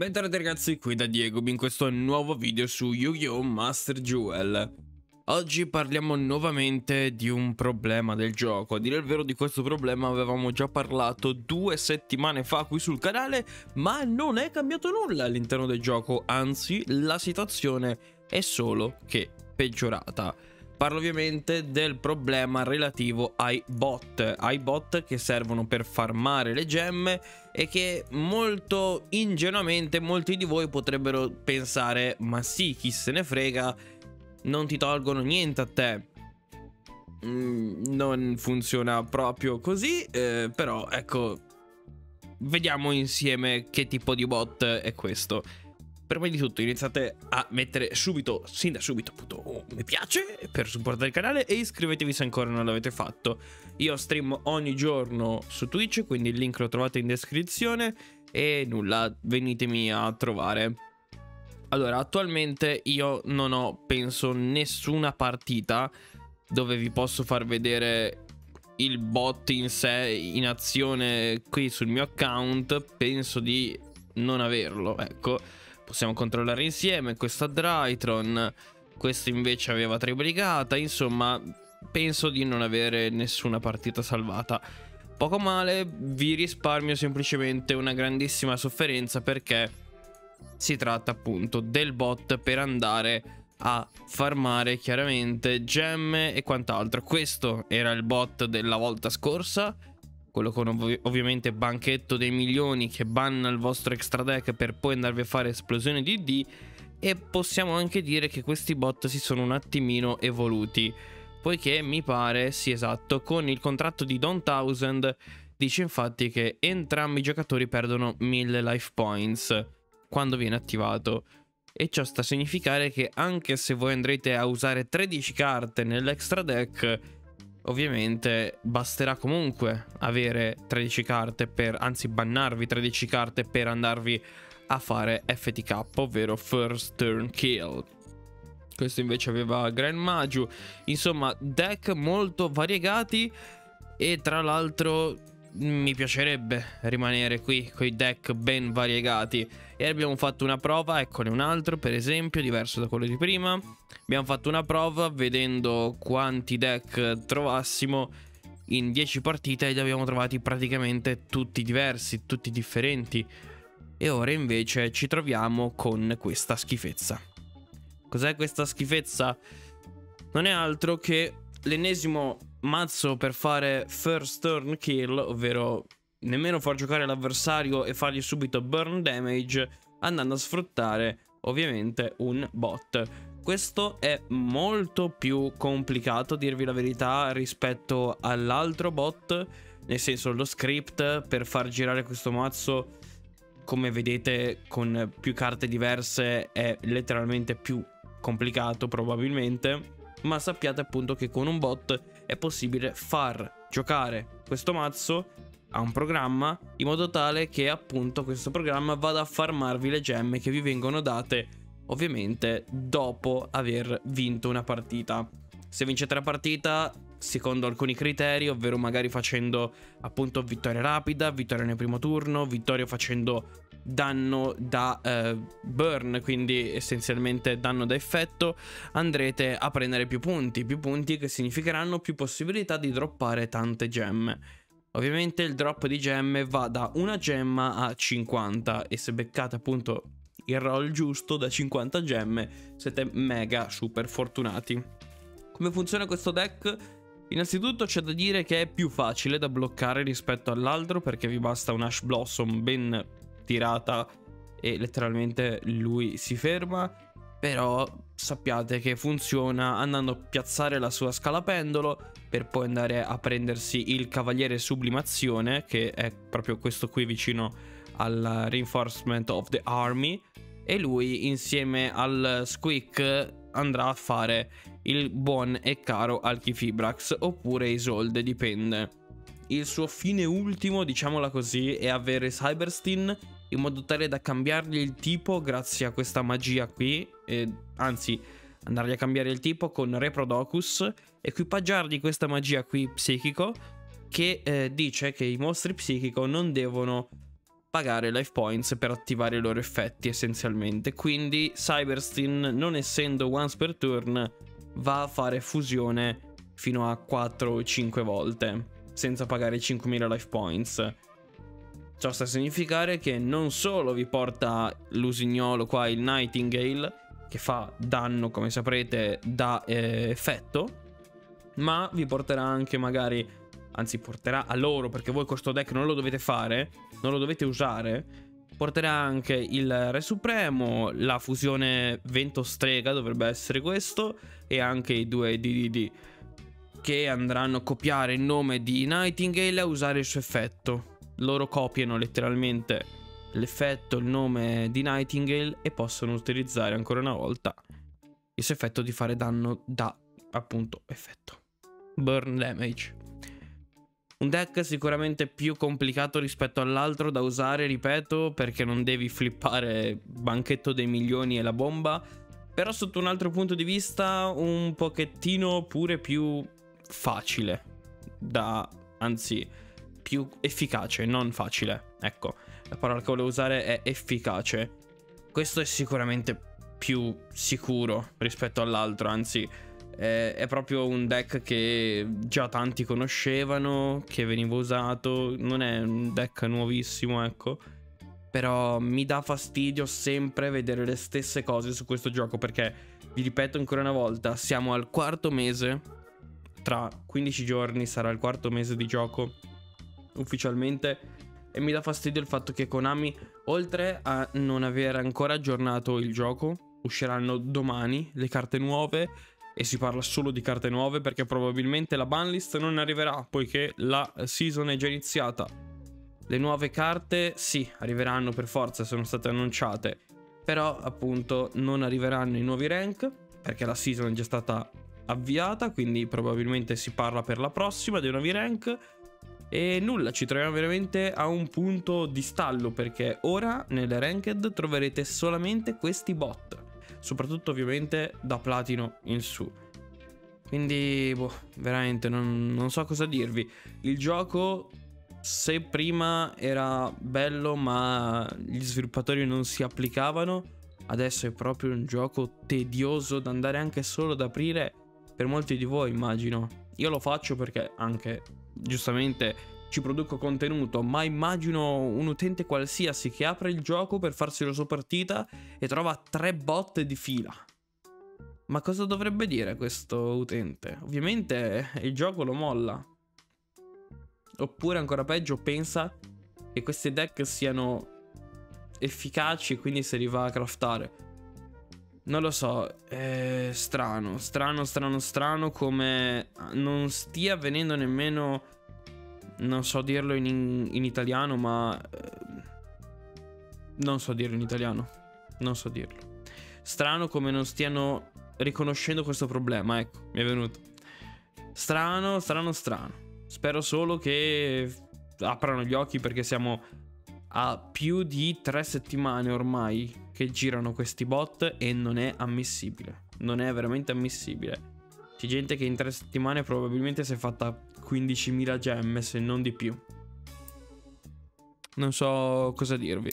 Bentornati ragazzi, qui da Diego in questo nuovo video su Yu-Gi-Oh! Master Jewel. Oggi parliamo nuovamente di un problema del gioco. A dire il vero di questo problema avevamo già parlato due settimane fa qui sul canale, ma non è cambiato nulla all'interno del gioco, anzi la situazione è solo che peggiorata. Parlo ovviamente del problema relativo ai bot, ai bot che servono per farmare le gemme e che molto ingenuamente molti di voi potrebbero pensare ma sì, chi se ne frega, non ti tolgono niente a te. Mm, non funziona proprio così, eh, però ecco, vediamo insieme che tipo di bot è questo prima di tutto iniziate a mettere subito, sin da subito appunto, un mi piace per supportare il canale e iscrivetevi se ancora non l'avete fatto. Io stream ogni giorno su Twitch, quindi il link lo trovate in descrizione e nulla, venitemi a trovare. Allora, attualmente io non ho, penso, nessuna partita dove vi posso far vedere il bot in sé in azione qui sul mio account. Penso di non averlo, ecco possiamo controllare insieme. Questo Drytron, questo invece aveva Tribrigata, insomma penso di non avere nessuna partita salvata. Poco male, vi risparmio semplicemente una grandissima sofferenza perché si tratta appunto del bot per andare a farmare chiaramente gemme e quant'altro. Questo era il bot della volta scorsa quello con ov ovviamente banchetto dei milioni che banna il vostro extra deck per poi andarvi a fare esplosione di D e possiamo anche dire che questi bot si sono un attimino evoluti poiché mi pare, sì esatto, con il contratto di Don Thousand dice infatti che entrambi i giocatori perdono 1000 life points quando viene attivato. E ciò sta a significare che anche se voi andrete a usare 13 carte nell'extra deck ovviamente basterà comunque avere 13 carte per, anzi bannarvi 13 carte per andarvi a fare FTK, ovvero First Turn Kill. Questo invece aveva Grand Maju, insomma deck molto variegati e tra l'altro mi piacerebbe rimanere qui con i deck ben variegati. E abbiamo fatto una prova, eccone un altro per esempio, diverso da quello di prima. Abbiamo fatto una prova vedendo quanti deck trovassimo. In 10 partite e li abbiamo trovati praticamente tutti diversi, tutti differenti. E ora invece ci troviamo con questa schifezza. Cos'è questa schifezza? non è altro che l'ennesimo mazzo per fare first turn kill, ovvero nemmeno far giocare l'avversario e fargli subito burn damage, andando a sfruttare ovviamente un bot. Questo è molto più complicato, dirvi la verità, rispetto all'altro bot, nel senso lo script per far girare questo mazzo, come vedete con più carte diverse, è letteralmente più complicato probabilmente ma sappiate appunto che con un bot è possibile far giocare questo mazzo a un programma in modo tale che appunto questo programma vada a farmarvi le gemme che vi vengono date ovviamente dopo aver vinto una partita. Se vincete la partita secondo alcuni criteri, ovvero magari facendo appunto vittoria rapida, vittoria nel primo turno, vittoria facendo danno da eh, burn, quindi essenzialmente danno da effetto, andrete a prendere più punti, più punti che significheranno più possibilità di droppare tante gemme. Ovviamente il drop di gemme va da una gemma a 50 e se beccate appunto il roll giusto da 50 gemme siete mega super fortunati. Come funziona questo deck? Innanzitutto c'è da dire che è più facile da bloccare rispetto all'altro perché vi basta un Ash Blossom ben tirata e letteralmente lui si ferma. Però sappiate che funziona andando a piazzare la sua scala pendolo per poi andare a prendersi il cavaliere sublimazione che è proprio questo qui vicino al reinforcement of the army e lui insieme al squeak andrà a fare il buon e caro Alchifibrax oppure Isolde dipende il suo fine ultimo diciamola così è avere Cyberstin in modo tale da cambiargli il tipo grazie a questa magia qui, eh, anzi andargli a cambiare il tipo con Reprodocus, equipaggiargli questa magia qui psichico che eh, dice che i mostri psichico non devono pagare life points per attivare i loro effetti essenzialmente. Quindi Cyberstin, non essendo once per turn, va a fare fusione fino a 4 o 5 volte senza pagare 5.000 life points. Ciò sta a significare che non solo vi porta l'usignolo qua, il Nightingale, che fa danno, come saprete, da eh, effetto, ma vi porterà anche magari, anzi porterà a loro, perché voi questo deck non lo dovete fare, non lo dovete usare, porterà anche il Re Supremo, la fusione Vento Strega dovrebbe essere questo, e anche i due DDD, che andranno a copiare il nome di Nightingale e a usare il suo effetto loro copiano letteralmente l'effetto, il nome di Nightingale e possono utilizzare ancora una volta il suo effetto di fare danno da appunto effetto. Burn damage. Un deck sicuramente più complicato rispetto all'altro da usare, ripeto, perché non devi flippare banchetto dei milioni e la bomba, però sotto un altro punto di vista un pochettino pure più facile da, anzi, più efficace, non facile. Ecco, la parola che volevo usare è efficace. Questo è sicuramente più sicuro rispetto all'altro, anzi è, è proprio un deck che già tanti conoscevano, che veniva usato, non è un deck nuovissimo, ecco. Però mi dà fastidio sempre vedere le stesse cose su questo gioco perché, vi ripeto ancora una volta, siamo al quarto mese, tra 15 giorni sarà il quarto mese di gioco ufficialmente. E mi dà fastidio il fatto che Konami, oltre a non aver ancora aggiornato il gioco, usciranno domani le carte nuove e si parla solo di carte nuove perché probabilmente la banlist non arriverà poiché la season è già iniziata. Le nuove carte sì, arriveranno per forza, sono state annunciate, però appunto non arriveranno i nuovi rank perché la season è già stata avviata, quindi probabilmente si parla per la prossima dei nuovi rank. E nulla, ci troviamo veramente a un punto di stallo perché ora nelle ranked troverete solamente questi bot, soprattutto ovviamente da platino in su. Quindi, boh, veramente non, non so cosa dirvi. Il gioco, se prima era bello ma gli sviluppatori non si applicavano, adesso è proprio un gioco tedioso da andare anche solo ad aprire per molti di voi, immagino. Io lo faccio perché anche giustamente ci produco contenuto, ma immagino un utente qualsiasi che apre il gioco per farsi la sua partita e trova tre botte di fila. Ma cosa dovrebbe dire questo utente? Ovviamente il gioco lo molla. Oppure ancora peggio pensa che questi deck siano efficaci e quindi se li va a craftare. Non lo so, è strano, strano, strano, strano come non stia avvenendo nemmeno, non so dirlo in, in italiano, ma... Eh, non so dirlo in italiano, non so dirlo. Strano come non stiano riconoscendo questo problema, ecco, mi è venuto. Strano, strano, strano. Spero solo che aprano gli occhi perché siamo a più di tre settimane ormai che girano questi bot e non è ammissibile. Non è veramente ammissibile. C'è gente che in tre settimane probabilmente si è fatta 15.000 gemme, se non di più. Non so cosa dirvi.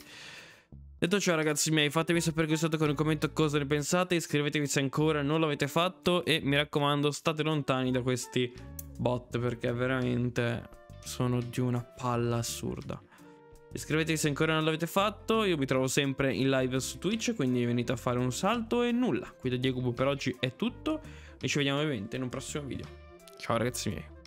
Detto ciò ragazzi miei fatemi sapere qui sotto con un commento cosa ne pensate Iscrivetevi se ancora non l'avete fatto E mi raccomando state lontani da questi bot Perché veramente sono di una palla assurda Iscrivetevi se ancora non l'avete fatto, io vi trovo sempre in live su Twitch, quindi venite a fare un salto e nulla. Qui da Diego per oggi è tutto, e ci vediamo ovviamente in un prossimo video. Ciao ragazzi miei.